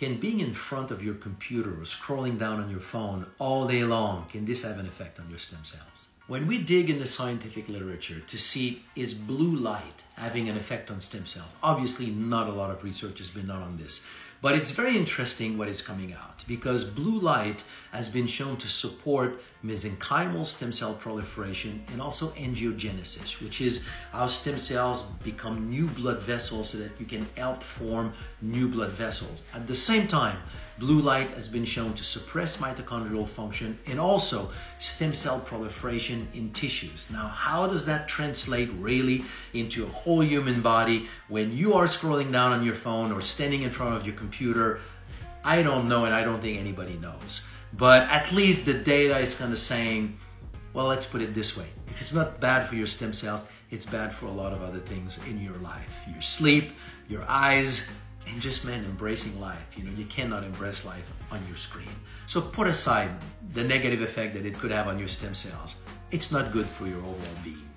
Can being in front of your computer or scrolling down on your phone all day long, can this have an effect on your stem cells? When we dig in the scientific literature to see is blue light having an effect on stem cells, obviously not a lot of research has been done on this. But it's very interesting what is coming out because blue light has been shown to support mesenchymal stem cell proliferation and also angiogenesis, which is how stem cells become new blood vessels so that you can help form new blood vessels. At the same time, blue light has been shown to suppress mitochondrial function and also stem cell proliferation in tissues. Now, how does that translate really into a whole human body when you are scrolling down on your phone or standing in front of your computer? I don't know, and I don't think anybody knows. But at least the data is kind of saying, well, let's put it this way. If it's not bad for your stem cells, it's bad for a lot of other things in your life. Your sleep, your eyes, and just man, embracing life. You know, you cannot embrace life on your screen. So put aside the negative effect that it could have on your stem cells. It's not good for your overall being.